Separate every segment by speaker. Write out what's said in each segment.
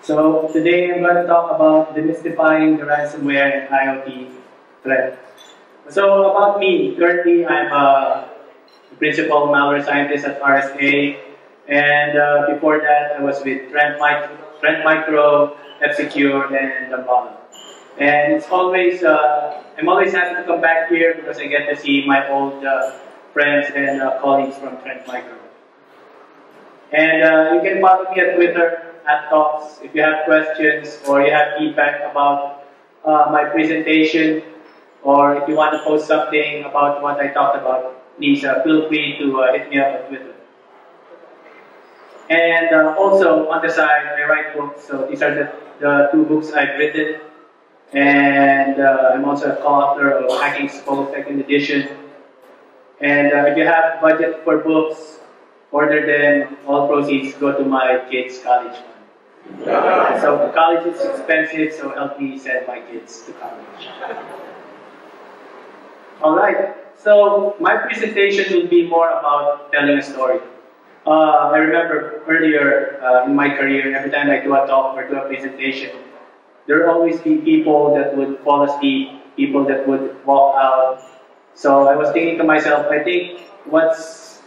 Speaker 1: So today I'm going to talk about demystifying the ransomware and IoT threat. So about me, currently I'm a principal malware scientist at RSA, and uh, before that I was with Trend Micro, Trend Micro F-Secure, and Damballa. And it's always, uh, I'm always happy to come back here because I get to see my old uh, friends and uh, colleagues from Trend Micro. And uh, you can follow me at Twitter Talks if you have questions or you have feedback about uh, my presentation or if you want to post something about what I talked about, please uh, feel free to uh, hit me up on Twitter. And uh, also on the side, I write books. So these are the, the two books I've written. And uh, I'm also a co-author of Hacking School Second Edition. And uh, if you have budget for books, order them. All proceeds go to my kids' college. so college is expensive, so help me send my kids to college. All right. So my presentation will be more about telling a story. Uh, I remember earlier uh, in my career, every time I do a talk or do a presentation, there will always be people that would fall asleep, people that would walk out. So I was thinking to myself, I think what's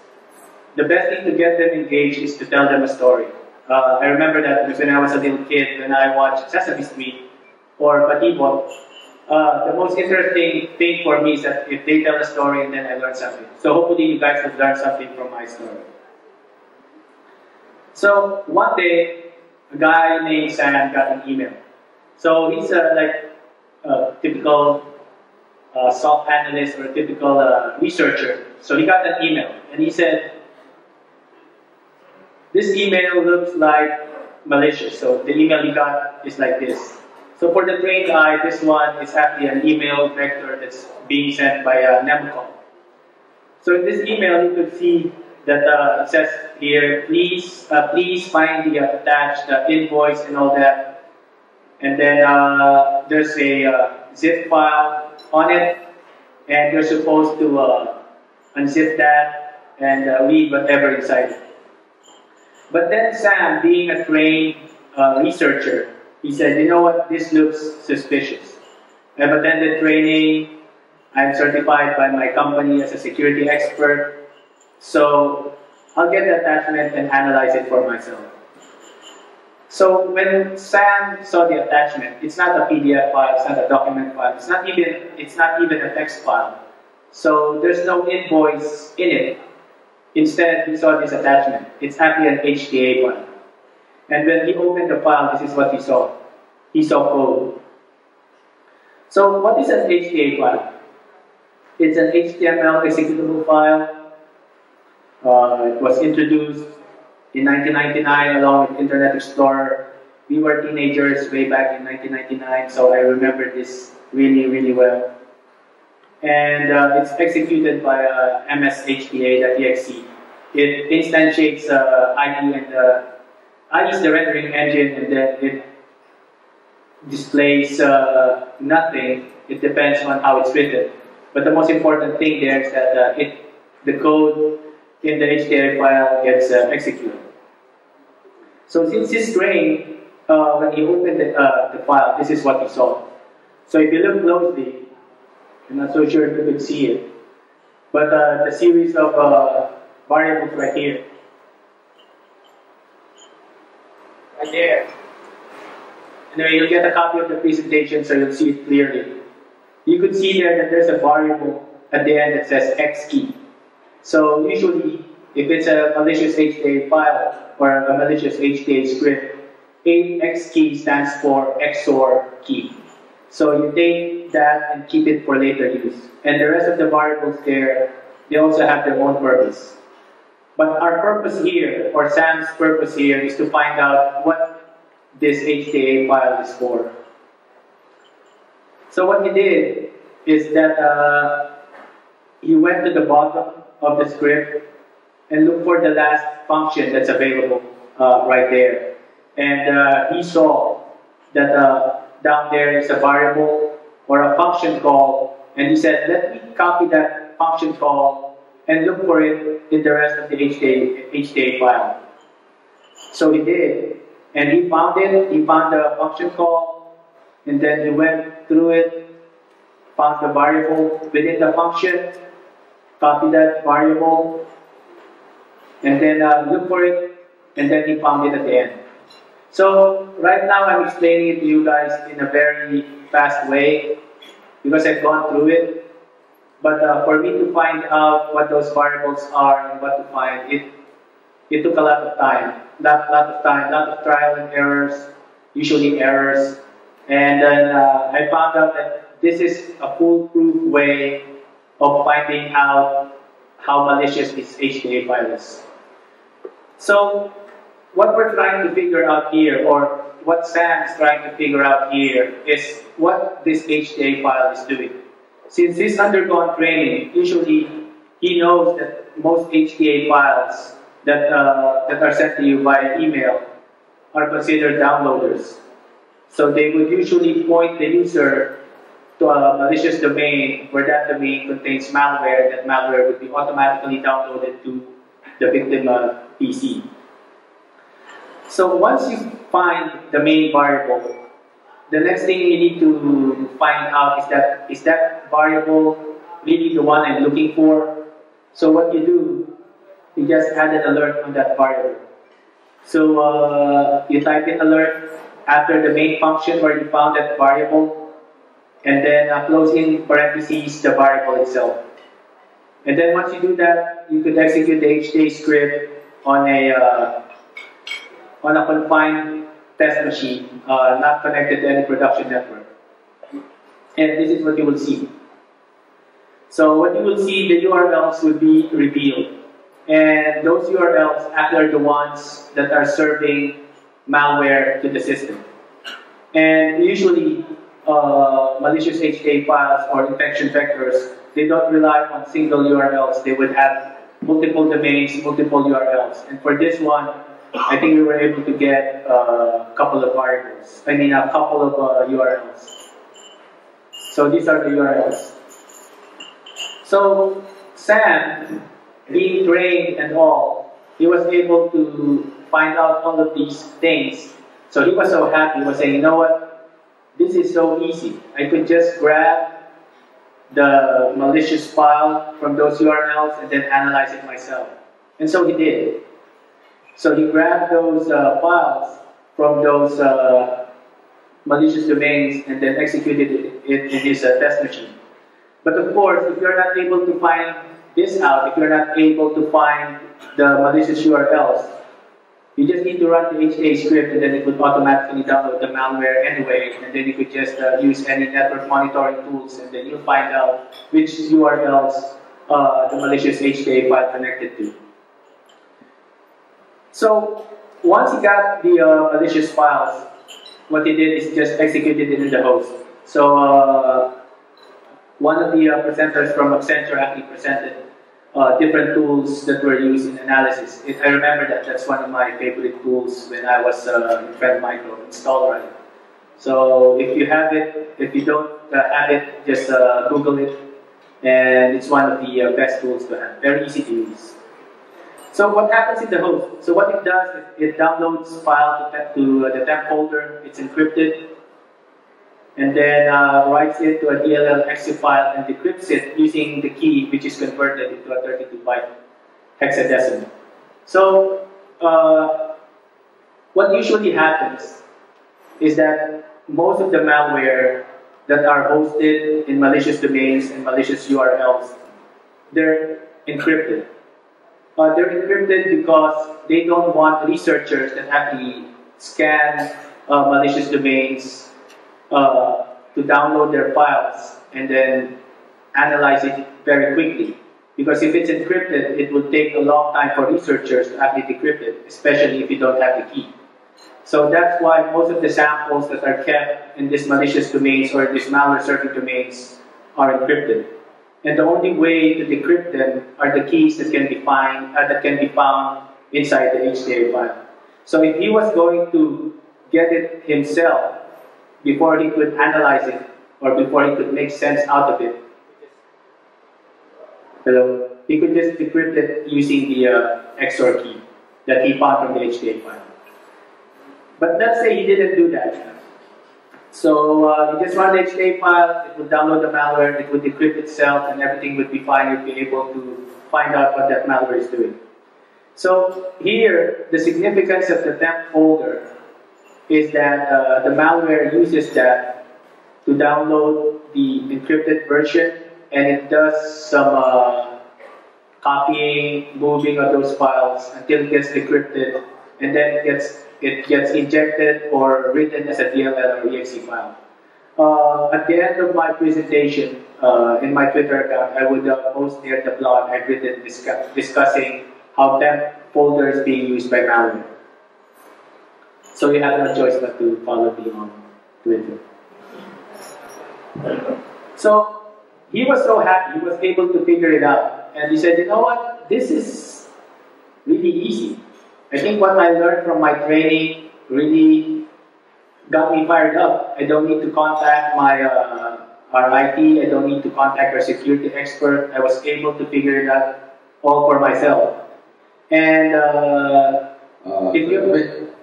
Speaker 1: the best thing to get them engaged is to tell them a story. Uh, I remember that when I was a little kid, when I watched Sesame Street or Batibot, uh, the most interesting thing for me is that if they tell a story and then I learn something. So hopefully you guys have learned something from my story. So one day, a guy named Sam got an email. So he's a like a typical uh, SOC analyst or a typical uh, researcher. So he got an email and he said, this email looks like malicious. So the email you got is like this. So for the trained eye, this one is actually an email vector that's being sent by a Nemucod. So in this email, you could see that uh, it says here, please, uh, please find the attached uh, invoice and all that. And then uh, there's a uh, zip file on it, and you're supposed to uh, unzip that and read whatever inside it. But then Sam, being a trained uh, researcher, he said, you know what, this looks suspicious. I've attended training, I'm certified by my company as a security expert, so I'll get the attachment and analyze it for myself. So when Sam saw the attachment, it's not a PDF file, it's not a document file, it's not even, it's not even a text file. So there's no invoice in it. Instead, he saw this attachment. It's actually an HTA file. And when he opened the file, this is what he saw. He saw code. So what is an HTA file? It's an HTML executable file. Uh, it was introduced in 1999 along with Internet Explorer. We were teenagers way back in 1999, so I remember this really, really well and uh, it's executed by uh, MSHTA.exe. It instantiates uh, and uh, the rendering engine, and then it displays uh, nothing. It depends on how it's written. But the most important thing there is that uh, it, the code in the HTML file gets uh, executed. So since this trained, uh, when he opened the, the file, this is what he saw. So if you look closely, I'm not so sure if you could see it. But uh, the series of uh, variables right here. Right there. Anyway, you'll get a copy of the presentation so you'll see it clearly. You could see there that there's a variable at the end that says X key. So usually, if it's a malicious HTA file or a malicious HTA script, X key stands for XOR key. So you take that and keep it for later use. And the rest of the variables there, they also have their own purpose. But our purpose here, or Sam's purpose here, is to find out what this HTA file is for. So what he did is that uh, he went to the bottom of the script and looked for the last function that's available uh, right there. And uh, he saw that uh, down there is a variable or a function call, and he said, let me copy that function call and look for it in the rest of the HTA, HTA file. So he did, And he found it, he found the function call, and then he went through it, found the variable within the function, copy that variable, and then uh, look for it, and then he found it at the end. So right now I'm explaining it to you guys in a very fast way because I've gone through it. But uh, for me to find out what those variables are and what to find, it it took a lot of time, lot lot of time, lot of trial and errors, usually errors, and then uh, I found out that this is a foolproof way of finding out how malicious this HTA file is. So what we're trying to figure out here, or what Sam is trying to figure out here, is what this HTA file is doing. Since he's undergone training, usually he knows that most HTA files that, uh, that are sent to you via email are considered downloaders. So they would usually point the user to a malicious domain where that domain contains malware, that malware would be automatically downloaded to the victim uh, PC. So once you find the main variable, the next thing you need to find out is that is that variable really the one I'm looking for? So what you do, you just add an alert on that variable. So uh, you type in alert after the main function where you found that variable, and then uh, close in parentheses the variable itself. And then once you do that, you could execute the HTA script on a uh, on a confined test machine, uh, not connected to any production network. And this is what you will see. So what you will see, the URLs will be revealed. And those URLs are the ones that are serving malware to the system. And usually, uh, malicious HTA files or infection vectors, they don't rely on single URLs. They would have multiple domains, multiple URLs. And for this one, I think we were able to get uh, a couple of variables. I mean, a couple of uh, URLs. So these are the URLs. So Sam, being trained and all, he was able to find out all of these things. So he was so happy. He was saying, you know what? This is so easy. I could just grab the malicious file from those URLs and then analyze it myself. And so he did. So he grabbed those uh, files from those uh, malicious domains and then executed it in, his uh, test machine. But of course, if you're not able to find this out, if you're not able to find the malicious URLs, you just need to run the HTA script and then it would automatically download the malware anyway, and then you could just uh, use any network monitoring tools and then you'll find out which URLs uh, the malicious HTA file connected to. So once he got the uh, malicious files, what he did is just executed it in the host. So uh, one of the uh, presenters from Accenture actually presented uh, different tools that were used in analysis. It, I remember that that's one of my favorite tools when I was uh, in Trend Micro, installer. So if you have it, if you don't uh, have it, just Google it. And it's one of the best tools to have. Very easy to use. So what happens in the host? So what it does is it downloads file to, to uh, the temp folder. It's encrypted, and then uh, writes it to a DLL exe file and decrypts it using the key, which is converted into a 32-byte hexadecimal. So uh, what usually happens is that most of the malware that are hosted in malicious domains and malicious URLs, they're encrypted. They're encrypted because they don't want researchers that actually scan uh, malicious domains uh, to download their files and then analyze it very quickly. Because if it's encrypted, it will take a long time for researchers to decrypt it, especially if you don't have the key. So that's why most of the samples that are kept in these malicious domains or these malware serving domains are encrypted. And the only way to decrypt them are the keys that can be find, uh, that can be found inside the HTA file. So if he was going to get it himself before he could analyze it or before he could make sense out of it, hello, he could just decrypt it using the uh, XOR key that he found from the HTA file. But let's say he didn't do that. So uh, you just run the HTA file, it will download the malware, it will decrypt itself, and everything would be fine. You'll be able to find out what that malware is doing. So here, the significance of the temp folder is that uh, the malware uses that to download the encrypted version, and it does some uh, copying, moving of those files until it gets decrypted, and then it gets it gets injected or written as a DLL or exe file. Uh, at the end of my presentation uh, in my Twitter account, I would uh, post there the blog I've written discuss, discussing how temp folder is being used by malware. So you have no choice but to follow me on Twitter. So he was so happy, he was able to figure it out. And he said, you know what, this is really easy. I think what I learned from my training really got me fired up. I don't need to contact my uh, our IT. I don't need to contact our security expert. I was able to figure it out all for myself. And uh,
Speaker 2: Uh,
Speaker 1: if you
Speaker 2: wait,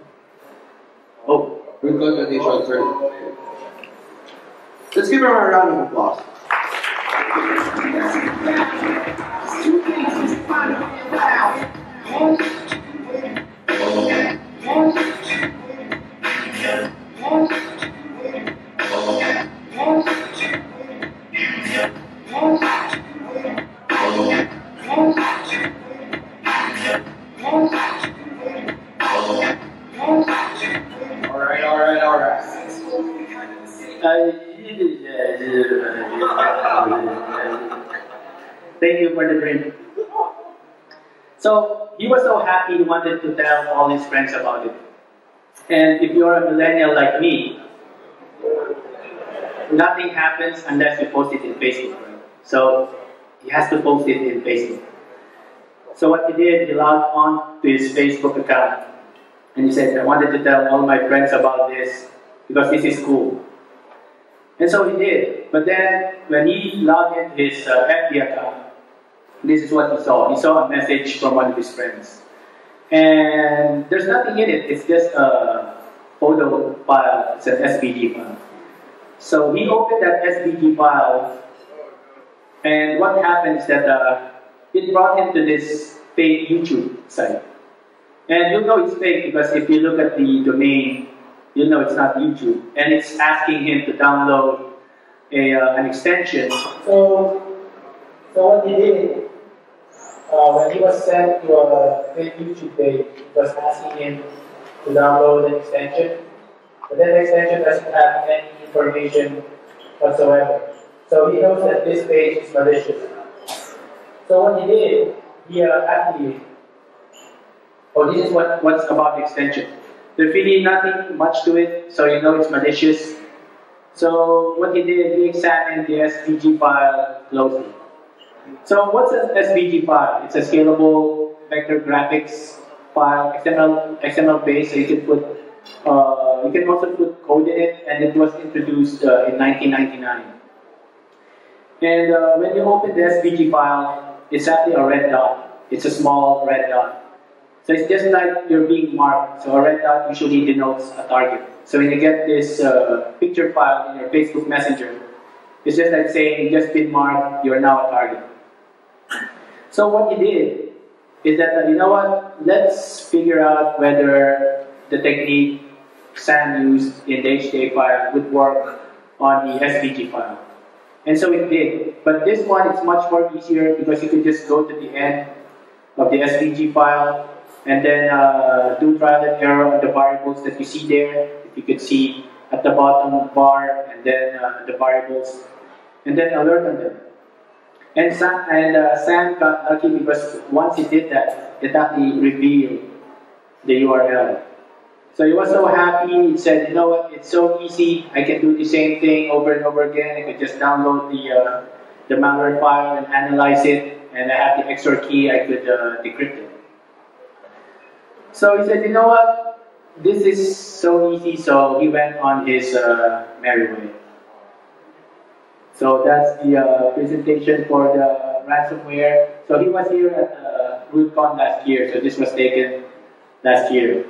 Speaker 1: oh,
Speaker 2: we've got an turn.
Speaker 3: Let's give him a round of applause.
Speaker 1: A millennial like me, nothing happens unless you post it in Facebook. So he has to post it in Facebook. So what he did, he logged on to his Facebook account and he said, I wanted to tell all my friends about this because this is cool. And so he did. But then when he logged in his uh, FB account, this is what he saw. He saw a message from one of his friends. And there's nothing in it, it's just a photo file, it's an SVG file. So he opened that SVG file, and what happened is that uh, it brought him to this fake YouTube site. And you'll know it's fake because if you look at the domain, you'll know it's not YouTube. And it's asking him to download a, uh, an extension. So, so what he did, uh, when he was sent to a fake YouTube page, it was asking him to download an extension. But that extension doesn't have any information whatsoever. So he knows that this page is malicious. So what he did, he uh, actually Oh, this is what, what's about the extension. There's really nothing much to it, so you know it's malicious. So what he did, he examined the SVG file closely. So what's an SVG file? It's a scalable vector graphics file, XML, XML based, so you can put, uh, you can also put code in it, and it was introduced uh, in 1999. And uh, when you open the SVG file, it's actually a red dot. It's a small red dot. So it's just like you're being marked. So a red dot usually denotes a target. So when you get this uh, picture file in your Facebook Messenger, it's just like saying you just been marked, you're now a target. So what he did is that, uh, you know what, let's figure out whether the technique Sam used in the HTA file would work on the SVG file. And so it did. But this one is much more easier because you can just go to the end of the SVG file and then uh, do trial and error on the variables that you see there. If you could see at the bottom bar and then uh, the variables, and then alert on them. And Sam, and uh, Sam got lucky because once he did that, it actually revealed the URL. So he was so happy. He said, "You know what? It's so easy. I can do the same thing over and over again. I could just download the uh, the malware file and analyze it, and I have the XOR key. I could uh, decrypt it." So he said, "You know what? This is so easy." So he went on his uh, merry way. So that's the uh, presentation for the ransomware. So he was here at uh, RootCon last year. So this was taken last year.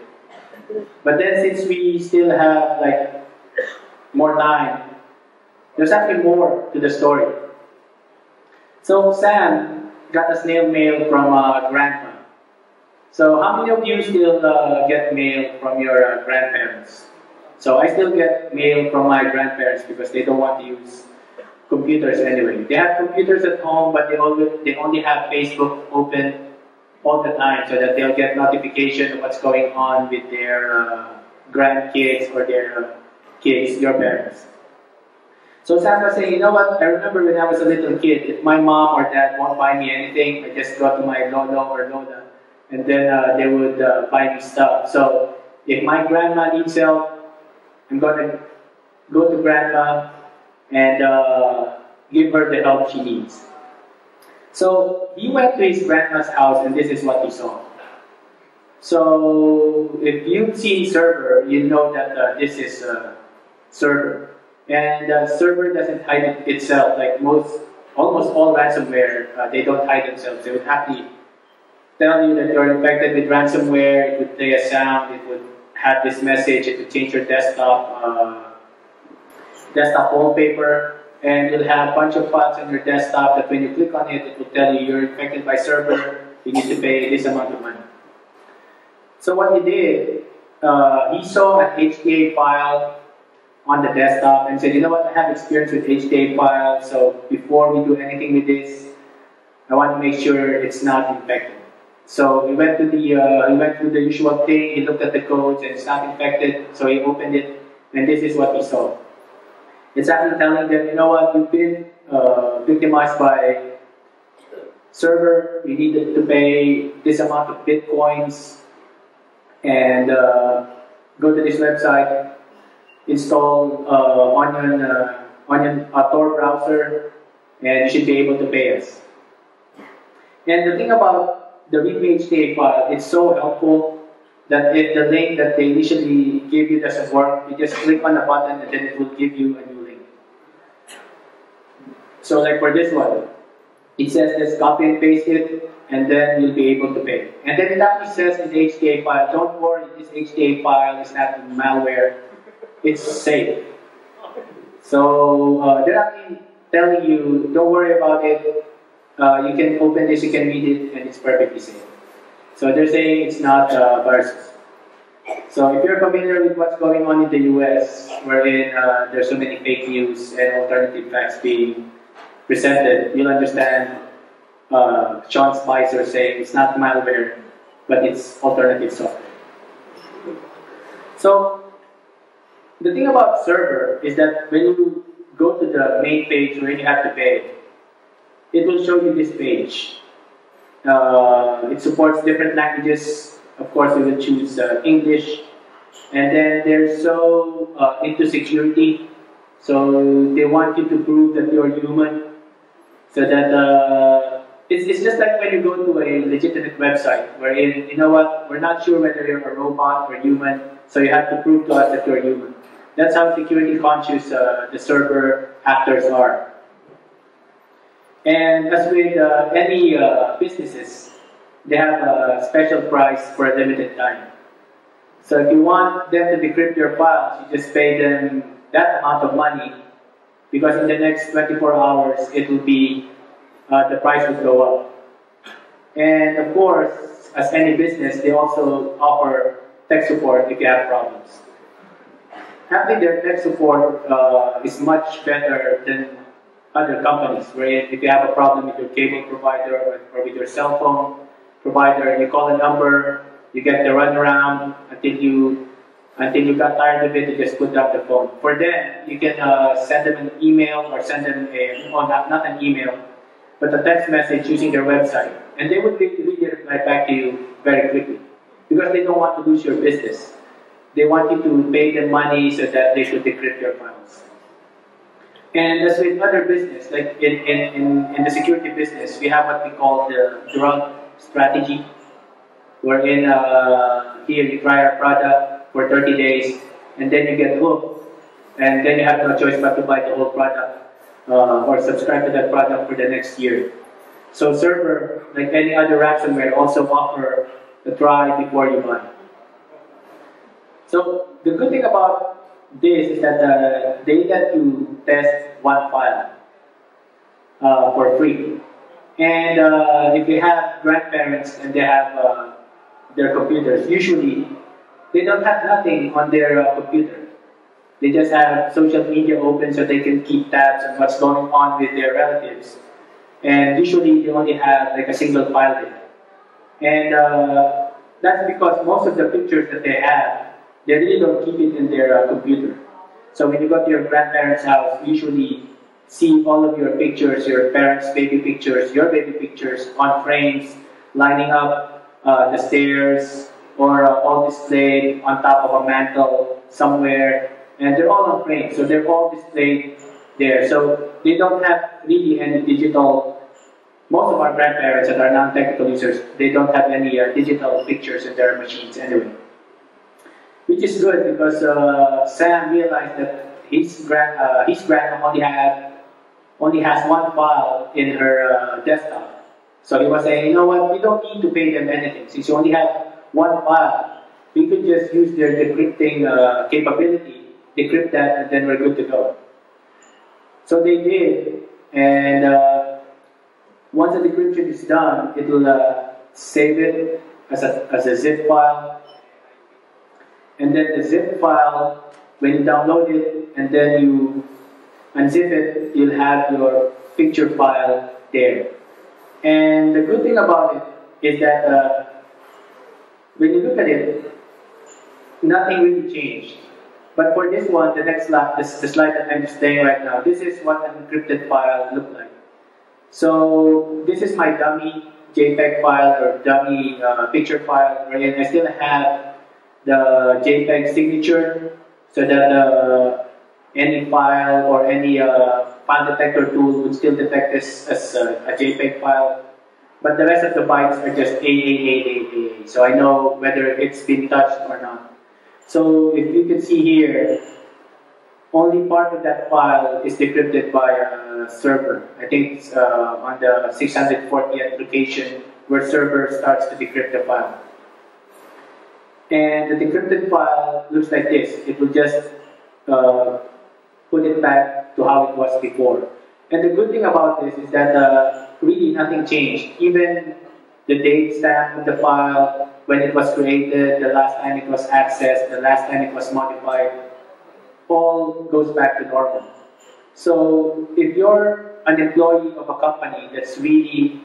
Speaker 1: But then since we still have like more time, there's actually more to the story. So Sam got a snail mail from uh, grandma. So how many of you still uh, get mail from your uh, grandparents? So I still get mail from my grandparents because they don't want to use computers anyway. They have computers at home, but they only, they only have Facebook open all the time so that they'll get notification of what's going on with their uh, grandkids or their kids, your parents. So Sam was saying, you know what, I remember when I was a little kid, if my mom or dad won't buy me anything, I just go to my Lolo or Lola, and then uh, they would uh, buy me stuff. So if my grandma needs help, I'm to go to grandma and uh, give her the help she needs. So he went to his grandma's house, and this is what he saw. So if you've seen Cerber, you know that uh, this is a Cerber, and uh, Cerber doesn't hide it itself. Like most, almost all ransomware, uh, they don't hide themselves. They would happily tell you that you're infected with ransomware. It would play a sound. It would have this message. It would change your desktop uh, desktop wallpaper, and you'll have a bunch of files on your desktop that when you click on it, it will tell you you're infected by Cerber. You need to pay this amount of money. So what he did, uh, he saw an HTA file on the desktop and said, you know what, I have experience with HTA files, so before we do anything with this, I want to make sure it's not infected. So he went to the uh, he went through the usual thing. He looked at the codes and it's not infected. So he opened it, and this is what he saw. It's actually telling them, you know what, you've been uh, victimized by Cerber. You needed to pay this amount of bitcoins and uh, go to this website, install uh, Onion, uh, Onion uh, Tor browser, and you should be able to pay us. And the thing about the README HTA file, it's so helpful that if the link that they initially gave you doesn't work, you just click on the button and then it will give you a new. So like for this one, it says just copy and paste it, and then you'll be able to pay. And then it actually says in the HTA file, don't worry, this HTA file is not malware, it's safe. So uh, they're actually telling you, don't worry about it, uh, you can open this, you can read it, and it's perfectly safe. So they're saying it's not uh, viruses. So if you're familiar with what's going on in the US, wherein uh, there's so many fake news and alternative facts being presented, you'll understand uh, Sean Spicer saying it's not malware, but it's alternative software. So the thing about Cerber is that when you go to the main page where you have to pay, it will show you this page. Uh, it supports different languages. Of course, you will choose uh, English. And then they're so uh, into security, so they want you to prove that you're human, so that uh, it's, it's just like when you go to a legitimate website, wherein, you know what, we're not sure whether you're a robot or human, so you have to prove to us that you're human. That's how security conscious uh, the Cerber actors are. And as with uh, any uh, businesses, they have a special price for a limited time. So if you want them to decrypt your files, you just pay them that amount of money because in the next 24 hours, it will be, uh, the price will go up. And of course, as any business, they also offer tech support if you have problems. Having their tech support uh, is much better than other companies, where if you have a problem with your cable provider or, with your cell phone provider, you call a number, you get the runaround until you until you got tired of it, you just put up the phone. For them, you can uh, send them an email or send them a, oh, not, not an email, but a text message using their website. And they would be really reply back to you very quickly because they don't want to lose your business. They want you to pay them money so that they should decrypt your files. And as with other business, like in, in, in, in the security business, we have what we call the drug strategy, wherein uh, here you try our product for 30 days, and then you get hooked, and then you have no choice but to buy the whole product uh, or subscribe to that product for the next year. So Cerber, like any other ransomware, also offer the try before you buy. So the good thing about this is that uh, they let you test one file uh, for free. And uh, if you have grandparents and they have uh, their computers, usually they don't have nothing on their uh, computer. They just have social media open so they can keep tabs on what's going on with their relatives. And usually they only have like a single file there. And uh, that's because most of the pictures that they have, they really don't keep it in their uh, computer. So when you go to your grandparents' house, usually see all of your pictures, your parents' baby pictures, your baby pictures on frames, lining up uh, the stairs, or uh, all displayed on top of a mantle somewhere. And they're all on frames, so they're all displayed there. So they don't have really any digital. Most of our grandparents that are non-technical users, they don't have any uh, digital pictures in their machines anyway. Which is good because uh, Sam realized that his grand uh, his grandma only had only has one file in her uh, desktop. So he was saying, you know what, we don't need to pay them anything. Since you only have one file, we could just use their decrypting uh, capability, decrypt that, and then we're good to go. So they did, and uh, once the decryption is done, it will uh, save it as a, as a zip file. And then the zip file, when you download it, and then you unzip it, you'll have your picture file there. And the good thing about it is that uh, when you look at it, nothing really changed. But for this one, the next slide, this, the slide that I'm displaying right now, this is what an encrypted file looked like. So this is my dummy JPEG file or dummy uh, picture file, and I still have the JPEG signature so that uh, any file or any uh, file detector tool would still detect this as a, a, JPEG file. But the rest of the bytes are just AAAAA. So I know whether it's been touched or not. So if you can see here, only part of that file is decrypted by a Cerber. I think it's uh, on the 640 application where Cerber starts to decrypt the file. And the decrypted file looks like this. It will just uh, put it back to how it was before. And the good thing about this is that really nothing changed. Even the date stamp of the file, when it was created, the last time it was accessed, the last time it was modified, all goes back to normal. So if you're an employee of a company that's really,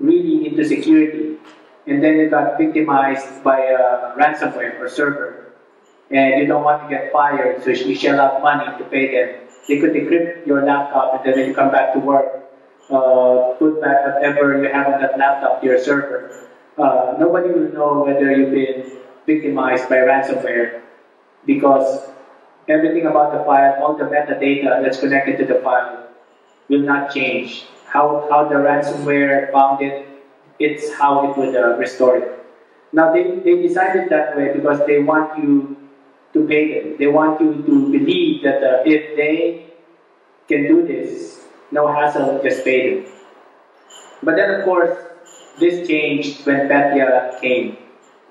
Speaker 1: really into security, and then you got victimized by a ransomware or Cerber, and you don't want to get fired, so you shell out money to pay them. They could decrypt your laptop, and then when you come back to work, uh, put back whatever you have on that laptop to your server. Uh, nobody will know whether you've been victimized by ransomware because everything about the file, all the metadata that's connected to the file will not change. How, how the ransomware found it, it's how it would uh, restore it. Now, they, they designed it that way because they want you to pay them. They want you to believe that uh, if they can do this, no hassle, just them. But then, of course, this changed when Petya came.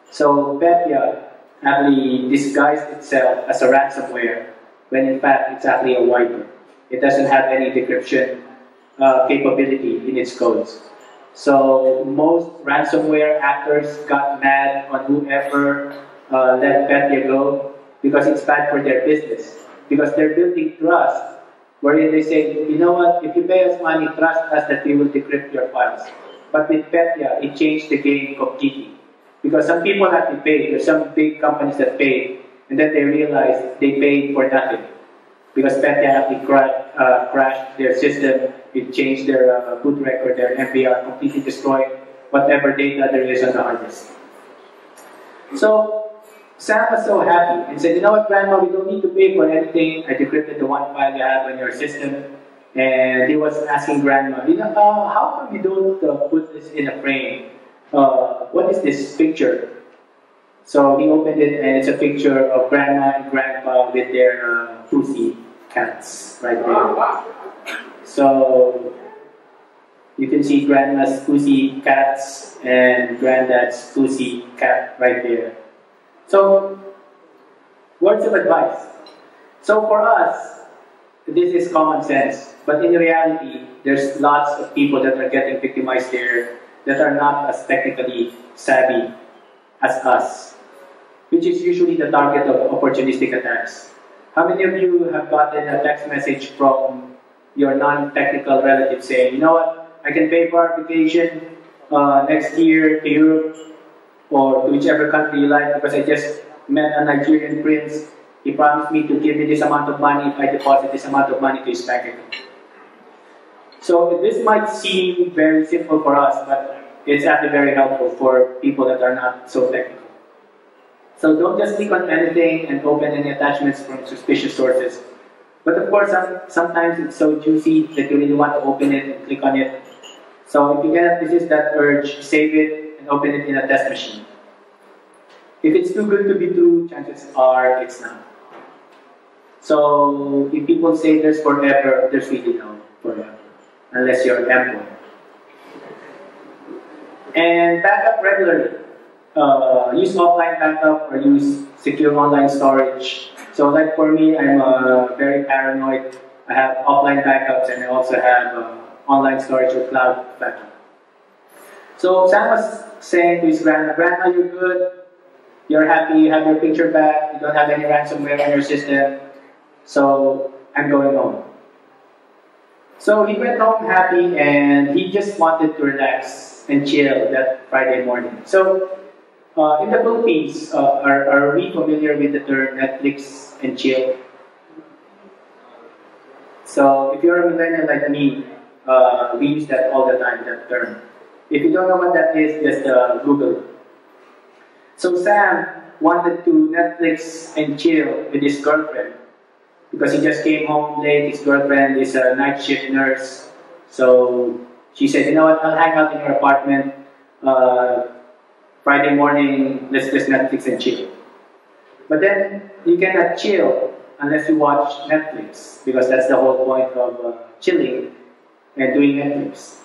Speaker 1: So Petya actually disguised itself as a ransomware when in fact it's actually a wiper. It doesn't have any decryption uh, capability in its codes. So most ransomware actors got mad on whoever uh, let Petya go because it's bad for their business. Because they're building trust, wherein they say, you know what, if you pay us money, trust us that we will decrypt your files. But with Petya, it changed the game completely. Because some people actually paid, there's some big companies that paid, and then they realized they paid for nothing. Because Petya actually cra- uh, crashed their system, it changed their uh, boot record, their MBR, completely destroyed whatever data there is on the hard disk. So Sam was so happy and said, you know what, Grandma, we don't need to pay for anything. I decrypted the one file you have on your system. And he was asking Grandma, you know, uh, how come you don't uh, put this in a frame? Uh, what is this picture? So he opened it, and it's a picture of Grandma and Grandpa with their uh, pussy cats right there. So you can see Grandma's pussy cats and Granddad's pussy cat right there. So words of advice. So for us, this is common sense. But in reality, there's lots of people that are getting victimized there that are not as technically savvy as us, which is usually the target of opportunistic attacks. How many of you have gotten a text message from your non-technical relative saying, you know what, I can pay for our vacation uh, next year to Europe or to whichever country you like because I just met a Nigerian prince. He promised me to give me this amount of money if I deposit this amount of money to his bank account. So this might seem very simple for us, but it's actually very helpful for people that are not so technical. So don't just click on anything and open any attachments from suspicious sources. But of course, sometimes it's so juicy that you really want to open it and click on it. So if you get resist that urge, save it and open it in a test machine. If it's too good to be true, chances are it's not. So if people say there's forever, there's really no forever, unless you're Apple. And backup regularly. Uh, use offline backup or use secure online storage. So like for me, I'm uh, very paranoid. I have offline backups and I also have uh, online storage or cloud backup. So Sam was saying to his grandma, Grandma, you're good. You're happy. You have your picture back. You don't have any ransomware on your system. So I'm going home. So he went home happy and he just wanted to relax and chill that Friday morning. So uh, in the Philippines, uh, are, are we familiar with the term Netflix and chill? So if you're a millennial like me, uh, we use that all the time, that term. If you don't know what that is, just uh, Google. So Sam wanted to Netflix and chill with his girlfriend because he just came home late. His girlfriend is a night shift nurse. So she said, you know what, I'll hang out in your apartment uh, Friday morning, let's just Netflix and chill. But then you cannot chill unless you watch Netflix because that's the whole point of uh, chilling and doing Netflix.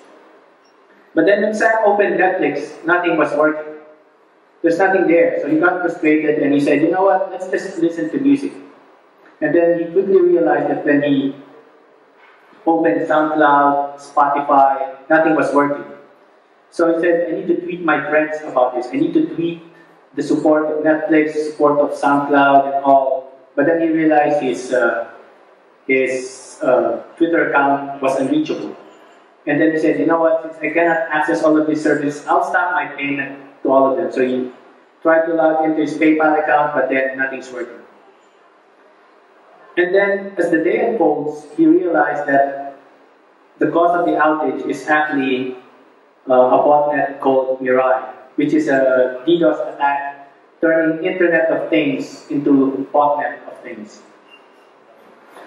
Speaker 1: But then when Sam opened Netflix, nothing was working. There's nothing there. So he got frustrated and he said, you know what, let's just listen to music. And then he quickly realized that when he opened SoundCloud, Spotify, nothing was working. So he said, I need to tweet my friends about this. I need to tweet the support of Netflix, support of SoundCloud and all. But then he realized his, uh, his uh, Twitter account was unreachable. And then he said, you know what, since I cannot access all of these services, I'll stop my payment to all of them. So he tried to log into his PayPal account, but then nothing's working. And then, as the day unfolds, he realized that the cause of the outage is actually uh, a botnet called Mirai, which is a DDoS attack turning Internet of Things into botnet of things.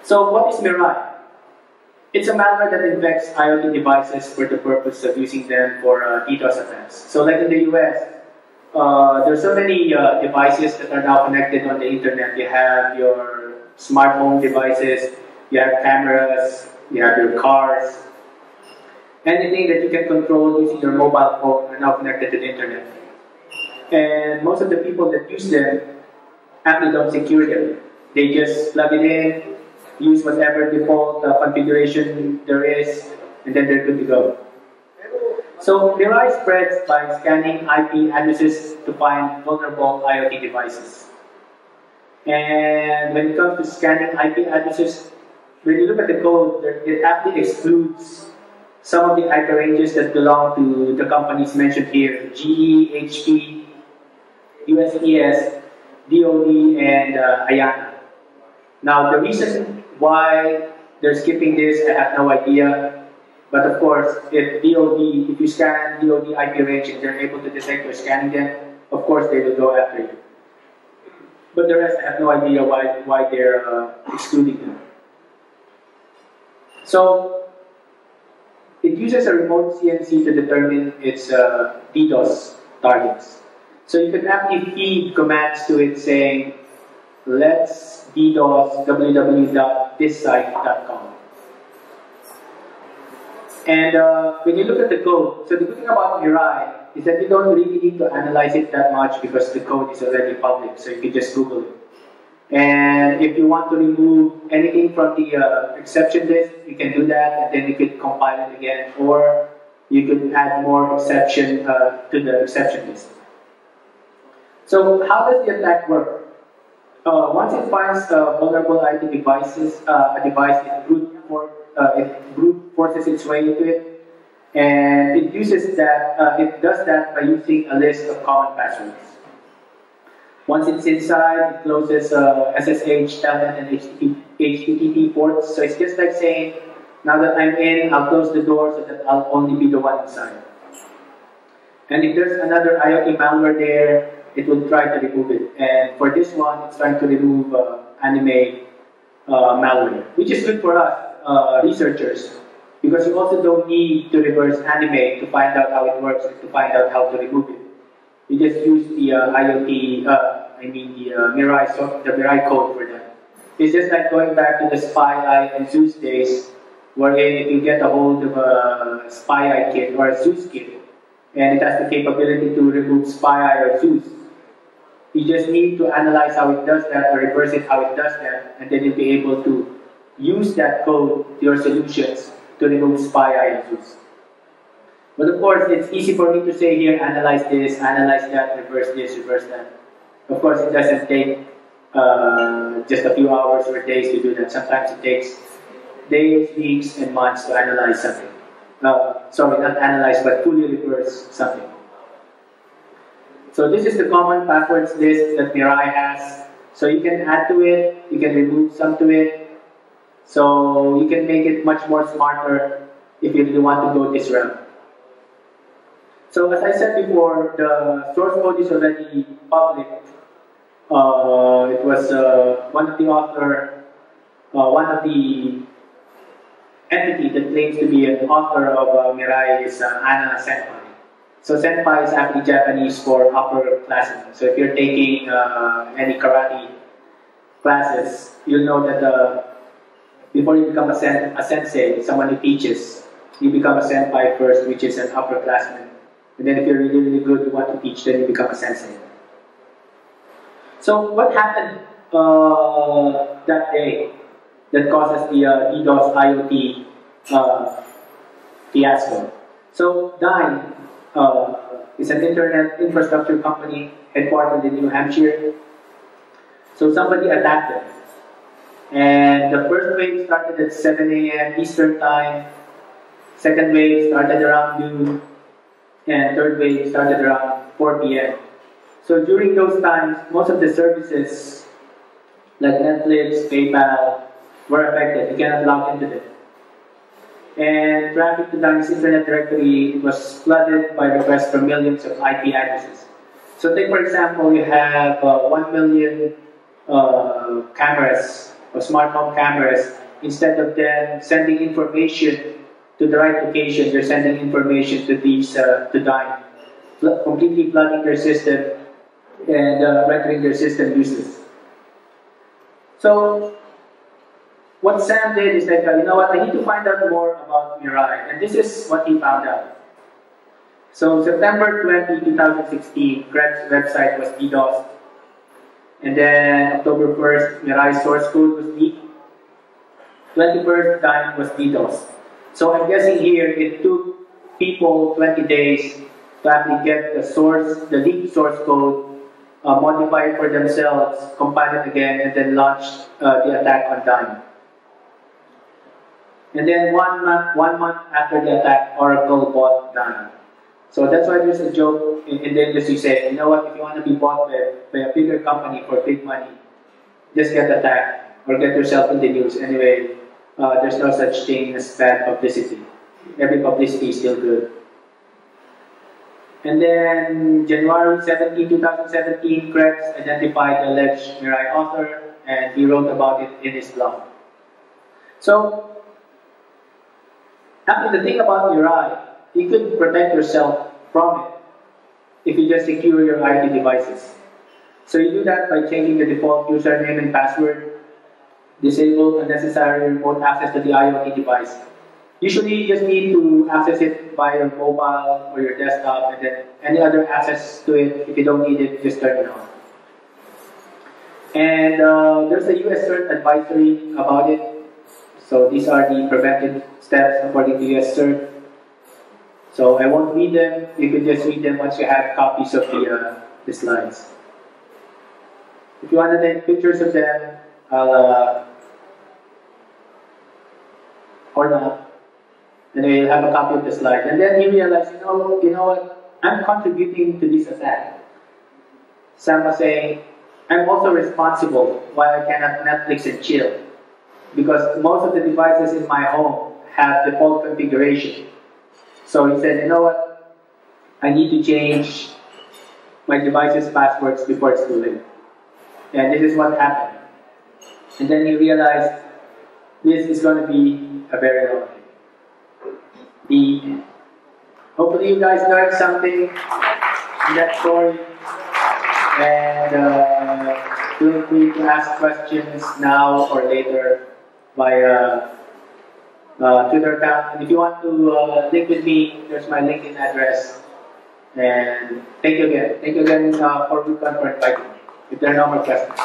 Speaker 1: So, what is Mirai? It's a malware that infects IoT devices for the purpose of using them for uh, DDoS attacks. So, like in the US, uh, there's so many uh, devices that are now connected on the internet. You have your smart home devices, you have cameras, you have your cars, anything that you can control using your mobile phone are now connected to the internet. And most of the people that use them actually don't secure them. They just plug it in, use whatever default uh, configuration there is, and then they're good to go. So Mirai spreads by scanning IP addresses to find vulnerable IoT devices. And when it comes to scanning IP addresses, when you look at the code, it actually excludes some of the IP ranges that belong to the companies mentioned here, GE, HP, USPS, DoD, and uh, IANA. Now, the reason why they're skipping this, I have no idea. But of course, if DoD, if you scan DoD IP range and they're able to detect you're scanning them, of course they will go after you. But the rest, I have no idea why, why they're uh, excluding them. So, it uses a remote CNC to determine its uh, DDoS targets. So you can actually feed commands to it saying, let's DDoS www.thissite.com. And uh, when you look at the code, so the good thing about Mirai is that you don't really need to analyze it that much because the code is already public, so you can just Google it. And if you want to remove anything from the uh, exception list, you can do that, and then you could compile it again, or you could add more exception uh, to the exception list. So how does the attack work? Uh, once it finds uh, vulnerable IoT devices, uh, a device, it brute, for, uh, it brute forces its way into it, and it uses that, uh, it does that by using a list of common passwords. Once it's inside, it closes uh, SSH, Telnet, and HTTP ports. So it's just like saying, now that I'm in, I'll close the door so that I'll only be the one inside. And if there's another IoT malware there, it will try to remove it. And for this one, it's trying to remove uh, anime uh, malware, which is good for us, uh, researchers, because you also don't need to reverse anime to find out how it works and to find out how to remove it. You just use the uh, IoT, uh, I mean the uh, Mirai, so the Mirai code for that. It's just like going back to the SpyEye and Zeus days, wherein if you get a hold of a SpyEye kit or a Zeus kit, and it has the capability to remove SpyEye or Zeus, you just need to analyze how it does that or reverse it how it does that, and then you'll be able to use that code to your solutions to remove spy Zeus. But of course, it's easy for me to say here, analyze this, analyze that, reverse this, reverse that. Of course, it doesn't take uh, just a few hours or days to do that. Sometimes it takes days, weeks, and months to analyze something. Uh, sorry, not analyze, but fully reverse something. So this is the common passwords list that Mirai has. So you can add to it, you can remove some to it. So you can make it much more smarter if you really want to go this route. So as I said before, the source code is already public. Uh, it was uh, one of the author, uh, one of the entity that claims to be an author of uh, Mirai is uh, Anna Senpai. So senpai is actually Japanese for upper classmen. So if you're taking uh, any karate classes, you'll know that uh, before you become a, sen- a sensei, someone who teaches, you become a senpai first, which is an upper upperclassman. And then if you're really, really good, you want to teach, then you become a sensei. So what happened uh, that day that causes the uh, DDoS IoT uh, fiasco? So Dyn uh, is an internet infrastructure company headquartered in New Hampshire. So somebody attacked it. And the first wave started at 7 a.m. Eastern Time. Second wave started around noon. And third wave started around 4 p.m. So during those times, most of the services like Netflix, PayPal were affected. You cannot log into them and traffic to Dyn's internet directory was flooded by requests from millions of IP addresses. So take for example, you have uh, 1 million uh, cameras or smart home cameras. Instead of them sending information to the right location, they're sending information to these uh, to Dyn, completely flooding their system and uh, rendering their system useless. So what Sam did is that, uh, you know what, I need to find out more about Mirai. And this is what he found out. So September 20, 2016, Krebs' website was DDoS. And then October 1st, Mirai's source code was leaked. 21st time was DDoS. So I'm guessing here it took people 20 days to actually get the source, the leaked source code, uh, modify it for themselves, compile it again, and then launch uh, the attack on Dyn. And then one month, one month after the attack, Oracle bought Dyn. So that's why there's a joke in, in the industry saying, you know what, if you want to be bought by, by a bigger company for big money, just get attacked or get yourself in the news. Anyway, uh, there's no such thing as bad publicity. Every publicity is still good. And then January 17, 2017, Krebs identified the alleged Mirai author and he wrote about it in his blog. So Actually, the thing about Mirai, you could protect yourself from it if you just secure your IoT devices. So you do that by changing the default username and password, disable unnecessary remote access to the IoT device. Usually you just need to access it via your mobile or your desktop and then any other access to it, if you don't need it, just turn it on. And uh, there's a US CERT advisory about it. So these are the preventive steps according to US CERT. So I won't read them. You can just read them once you have copies of the, uh, the slides. If you want to take pictures of them, I'll, uh, or not, then you'll have a copy of the slide. And then you realize, you know, you know what? I'm contributing to this attack. Sam was saying, I'm also responsible why I cannot Netflix and chill. Because most of the devices in my home have default configuration. So he said, you know what? I need to change my device's passwords before it's too late. And this is what happened. And then he realized this is going to be a very long day. The, hopefully you guys learned something in that story. And uh, feel free to ask questions now or later via uh, Twitter account. And if you want to uh, link with me, there's my LinkedIn address. And thank you again. Thank you again uh, for ROOTCON for. If there are no more questions.